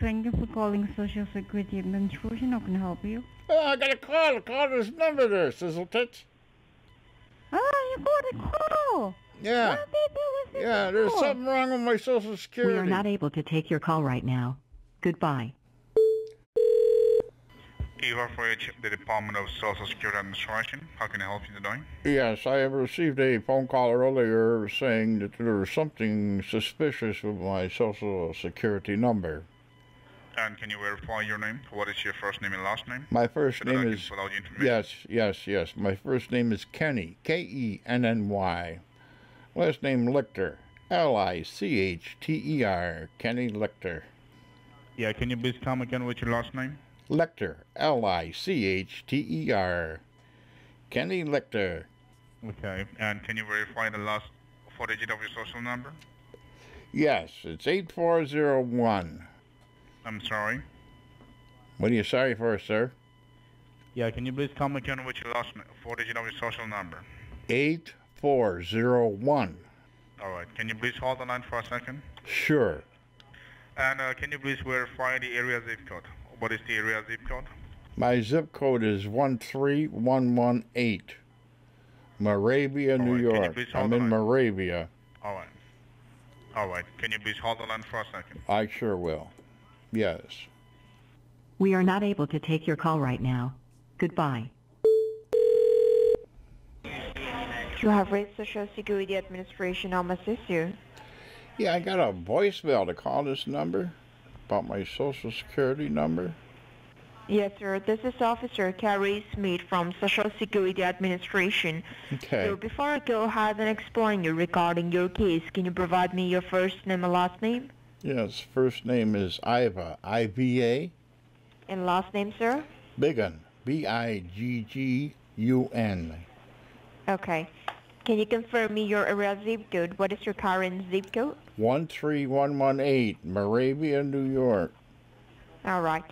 Thank you for calling Social Security Administration. How can I help you? Oh, I got a call. Call this number there, Sizzle Tits. Oh, you got a call. Yeah. What did you receive Yeah, a there's call? something wrong with my Social Security. We are not able to take your call right now. Goodbye. You have reached the Department of Social Security Administration. How can I help you today? Yes, I have received a phone call earlier saying that there was something suspicious with my Social Security number. And can you verify your name? What is your first name and last name? My first So name is fill out your information. yes, yes, yes. My first name is Kenny, K E N N Y. Last name Lichter, L I C H T E R, Kenny Lichter. Yeah, can you please come again with your last name? Lecter, L I C H T E R. Kenny Lecter. Okay. And can you verify the last four digit of your social number? Yes, it's 8401. I'm sorry. What are you sorry for, sir? Yeah, can you please come again with your last four digit of your social number? 8401. All right. Can you please hold the line for a second? Sure. And uh, can you please verify the area zip code? What is the area zip code? My zip code is 13118. Moravia, New right, you York. I'm in? Moravia. All right. All right. Can you please hold the line for a second? I sure will. Yes. We are not able to take your call right now. Goodbye. You have reached Social Security Administration. I'll assist you. Yeah, I got a voicemail to call this number about my social security number. Yes, sir. This is Officer Carrie Smith from Social Security Administration. Okay. So before I go ahead and explain you regarding your case, can you provide me your first name and last name? Yes, first name is Iva, I V A. And last name, sir? Bigun, B I G G U N. Okay. Can you confirm me your area zip code? What is your current zip code? 13118, Moravia, New York. All right.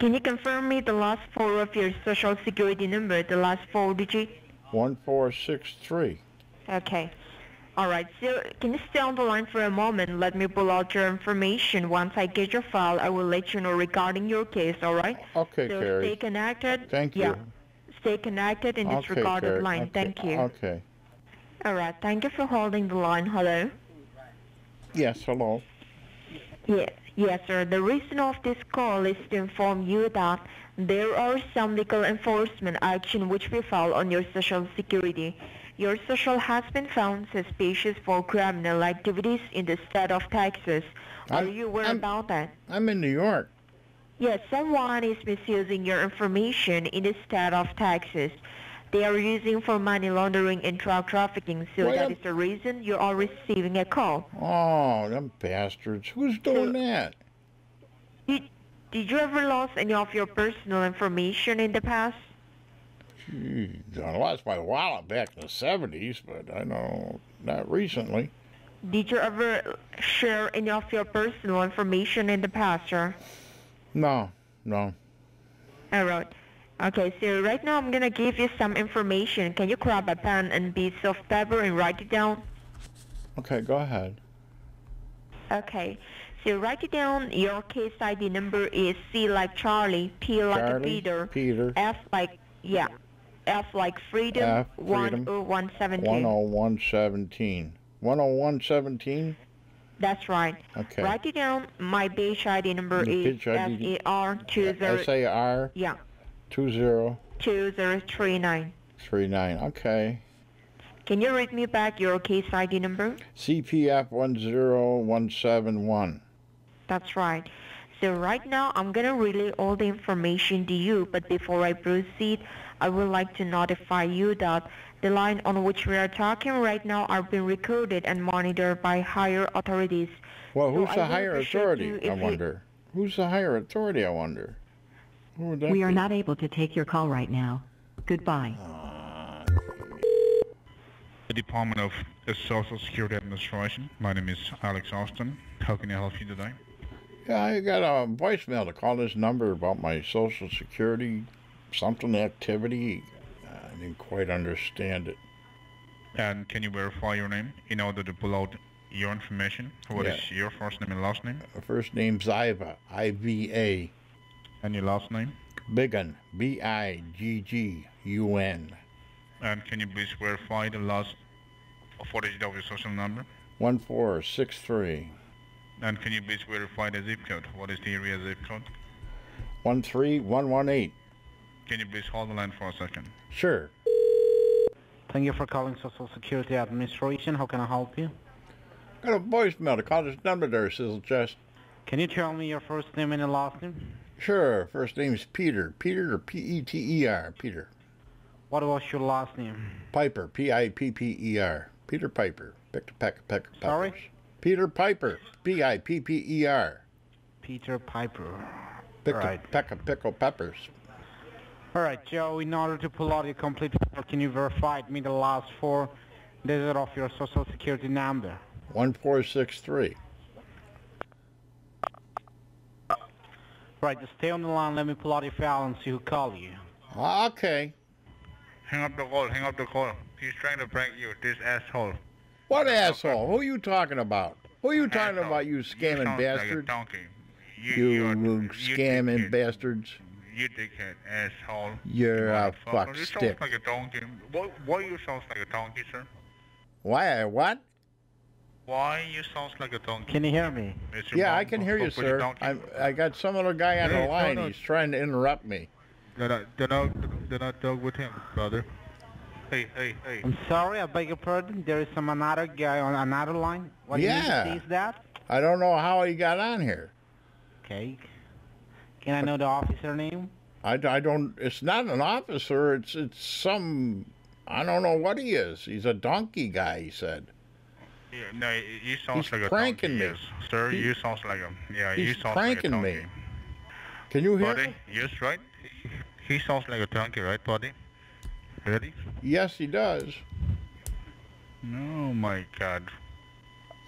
Can you confirm me the last four of your Social Security number, the last four digit? 1463. Okay. All right. So can you stay on the line for a moment? Let me pull out your information. Once I get your file, I will let you know regarding your case. All right. Okay, so Carrie. stay connected. Thank you. yeah. Stay connected in this okay, recorded Carrie. line. Okay, Thank you. Okay. All right. Thank you for holding the line. Hello. Yes, hello. Yes, yes, sir. The reason of this call is to inform you that there are some legal enforcement action which we file on your social security. Your social has been found suspicious for criminal activities in the state of Texas. Are I'm- you aware I'm- about that? I'm in New York. Yes, someone is misusing your information in the state of Texas. They are using for money laundering and drug trafficking, so Well, that I'm- is the reason you are receiving a call. Oh, them bastards. Who's doing that? Did, did you ever lose any of your personal information in the past? Gee, I lost my wallet back in the 70s, but I know not recently. Did you ever share any of your personal information in the past, sir? No, no. Alright. Okay, so right now I'm gonna give you some information. Can you grab a pen and piece of paper and write it down? Okay, go ahead. Okay. So write it down. Your case ID number is C like Charlie, P like Charlie, Peter, Peter, F like yeah, F like freedom, F, one freedom, oh one seventeen. 10117. 10117? That's right. Okay. Write it down. My page ID number Your is page ID SAR two zero SAR yeah 2039. two zero three nine. Okay. Can you read me back your case ID number? CPF 10171. That's right. So right now I'm gonna relay all the information to you, but before I proceed, I would like to notify you that the line on which we are talking right now are being recorded and monitored by higher authorities. Well, who's I the would higher authority, I if you- wonder? Who's the higher authority, I wonder? Who would that We are not able to take your call right now. Goodbye. Ah, the Department of Social Security Administration. My name is Alex Austin. How can I help you today? Yeah, I got a voicemail to call this number about my Social Security something activity. I didn't quite understand it. And can you verify your name in order to pull out your information. What is Yeah. your first name and last name? Uh, first name's Iva, I-V-A. And your last name? Bigun, B-I-G-G-U-N. And can you please verify the last four digits of your social number? 1463. And can you please verify the zip code? What is the area zip code? 13118. Can you please hold the line for a second? Sure. Thank you for calling Social Security Administration. How can I help you? Got a voicemail to call this number there, Sizzle Chest. Can you tell me your first name and your last name? Sure. First name's Peter. Peter or P-E-T-E-R. Peter. What was your last name? Piper. P-I-P-P-E-R. Peter Piper. Pick a peck of peck of Sorry? peppers. Peter Piper. P-I-P-P-E-R. Peter Piper. Pick a Right. peck of pickled peppers. All right, Joe, in order to pull out your complete report, can you verify me the last four digits of your Social Security number? 1463. Right, just stay on the line. Let me pull out your file and see who called you. Okay. Hang up the call, hang up the call. He's trying to prank you, this asshole. What asshole? Who are you talking about? Who are you talking Asshole. about, you scamming sound bastard? donkey. You, you're- scamming dickhead. bastards. You dickhead, asshole. You're a Motherfucker. fuck You stick. sound like a donkey. Why, why you sound like a donkey, sir? Why? What? Why you sound like a donkey? Can you hear me? Mr. Yeah, I can hear you, sir. I'm, I got some other guy on Hey, the line. no. He's trying to interrupt me. Then I, then I, then I talk with him, brother. Hey, hey, hey. I'm sorry, I beg your pardon. There is some another guy on another line. What do you mean Yeah. to is that? I don't know how he got on here. Okay. Can I know the officer name? I, I don't. It's not an officer. It's it's some. I don't know what he is. He's a donkey guy. He said. Yeah, no, you sound He's like a pranking donkey, me. yes. Sir, He- you sounds like a, yeah, you He's sound pranking like a me. Can you hear? Buddy, yes, right? He sounds like a donkey, right, buddy? Ready? Yes, he does. Oh my god.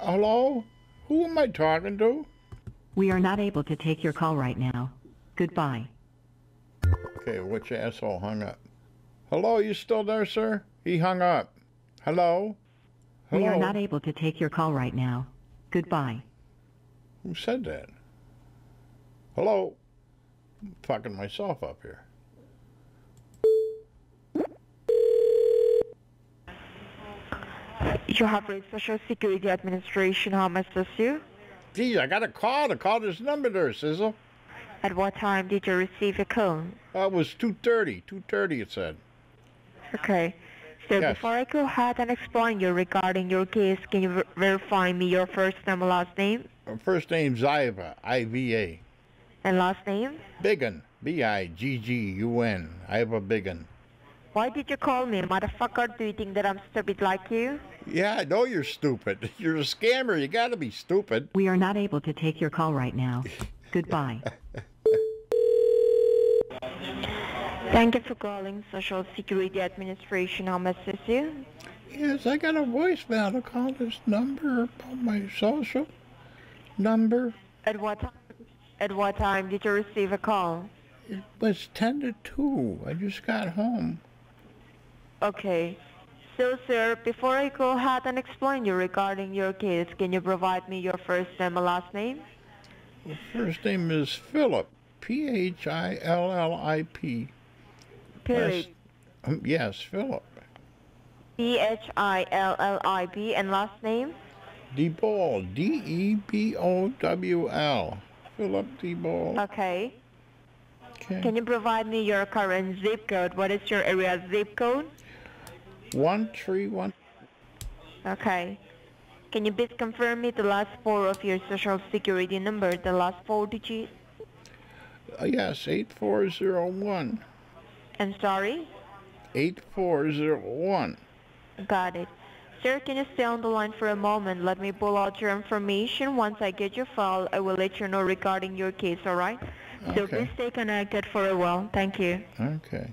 Hello? Who am I talking to? We are not able to take your call right now. Goodbye. Okay, which asshole hung up? Hello, you still there, sir? He hung up. Hello? Hello? We are not able to take your call right now. Goodbye. Who said that? Hello? I'm fucking myself up here. You have reached Social Security Administration. How may I assist you? Geez, I got a call to call this number there, Sizzle. At what time did you receive a call? Uh, it was 2.30. 2.30 it said. Okay. So Yes. before I go ahead and explain you regarding your case, can you ver- verify me your first name and last name? Uh, First name's Iva, I-V-A. And last name? Bigun, B-I-G-G-U-N. Iva Bigun. Why did you call me, motherfucker? Do you think that I'm stupid like you? Yeah, I know you're stupid. You're a scammer. You gotta be stupid. We are not able to take your call right now. Goodbye. Thank you for calling Social Security Administration. How may I assist you? Yes, I got a voicemail to call this number about my social number. At what time? At what time did you receive a call? It was 10 to 2. I just got home. Okay. So, sir, before I go ahead and explain you regarding your case, can you provide me your first name and last name? First name is Philip. P-H-I-L-L-I-P. Period. Um, yes, Philip. P-H-I-L-L-I-B and last name? DeBowl. D-E-B-O-W-L. Philip DeBowl. Okay. Okay. Can you provide me your current zip code? What is your area zip code? One three one. Okay. Can you please confirm me the last four of your social security number, the last four digits? Uh, yes, eight four zero one. I'm sorry? Eight four zero one. Got it. Sir, can you stay on the line for a moment? Let me pull out your information. Once I get your file, I will let you know regarding your case, alright? Okay. So please stay connected for a while. Thank you. Okay.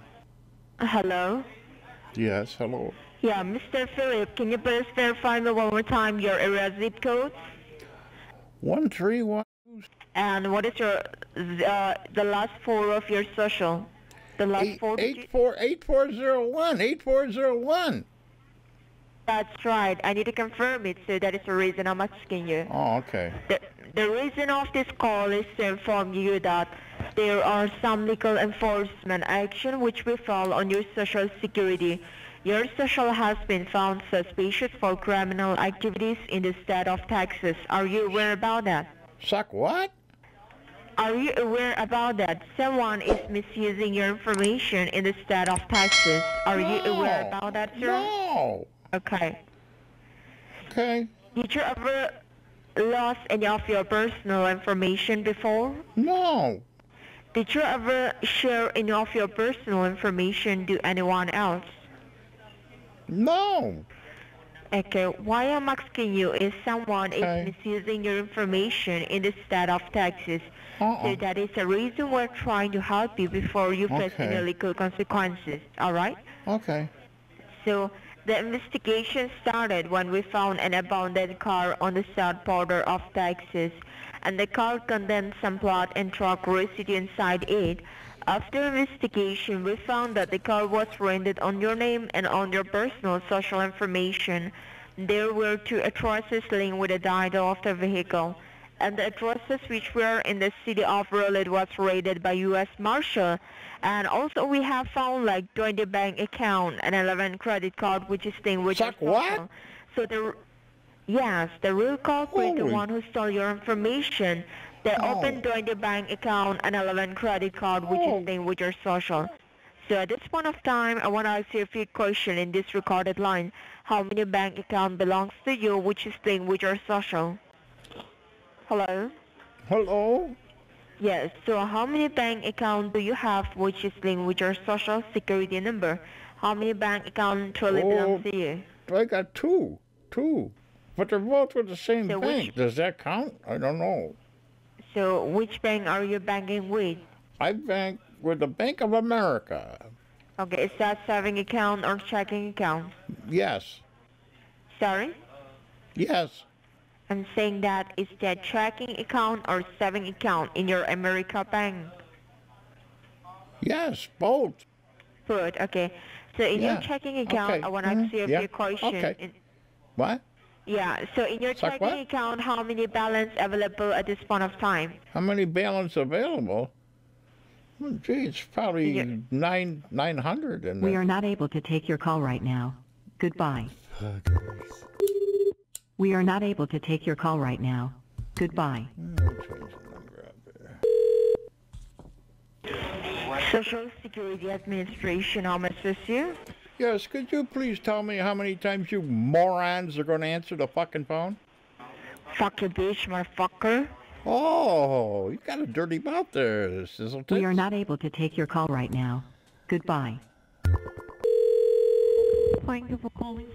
Hello? Yes. Hello. Yeah, Mr. Philip, can you please verify me one more time your area zip code? One three one. And what is your, uh, the last four of your social? The last Eight, four eight digits? four eight four zero one. Eight four zero one. That's right. I need to confirm it, so that is the reason I'm asking you. Oh, okay. The, the reason of this call is to inform you that there are some legal enforcement action which will fall on your social security. Your social has been found suspicious for criminal activities in the state of Texas. Are you aware about that? Suck what? Are you aware about that? Someone is misusing your information in the state of Texas. Are you aware about that, sir? No. Okay. Okay. Did you ever lost any of your personal information before? No. Did you ever share any of your personal information to anyone else? No. Okay, why I'm asking you is someone Okay. is misusing your information in the state of Texas. Uh-uh. So that is the reason we're trying to help you before you face Okay. any legal consequences, alright? Okay. So the investigation started when we found an abandoned car on the south border of Texas, and the car contained some blood and drug residue inside it. After investigation, we found that the car was rented on your name and on your personal social information. There were two addresses linked with the title of the vehicle, and the addresses which were in the city of Raleigh was raided by U.S. Marshal. And also we have found like 20 bank account and 11 credit card which is linked with your Suck what? So the yes, the real culprit, the one who stole your information, they Oh. opened 20 bank account and 11 credit card which Oh. is linked with your social. So at this point of time, I want to ask you a few questions in this recorded line. How many bank account belongs to you which is linked with your social? Hello? Hello? Yes, so how many bank account do you have which is linked with your social security number? How many bank account truly Oh. to you? I got two. Two. But they're both with the same So bank. which- Does that count? I don't know. So which bank are you banking with? I bank with the Bank of America. Okay, is that saving account or checking account? Yes. Sorry? Yes. I'm saying that is that checking account or saving account in your America bank? Yes. Both. Good, okay. So in your checking account, okay, I want to mhm, ask you a yeah, few questions. okay. In- What? yeah, so in your Suck checking what? account, how many balance available at this point of time? How many balance available? Hmm, gee, it's probably Yeah. nine nine hundred in We there. are not able to take your call right now. Goodbye. We are not able to take your call right now. Goodbye. We'll change the number up there. Social Security Administration, how much is you? Yes, could you please tell me how many times you morons are going to answer the fucking phone? Fuck you, bitch, motherfucker. Oh, you got a dirty mouth there, Sizzletits. We are not able to take your call right now. Goodbye. Thank you for calling.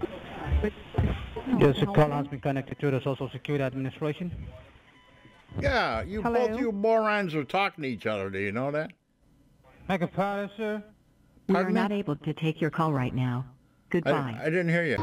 Yes, the call has been connected to the Social Security Administration. Yeah, you Hello? both you morons are talking to each other. Do you know that? Make a pardon, sir. We are me? not able to take your call right now. I, Goodbye. I didn't hear you.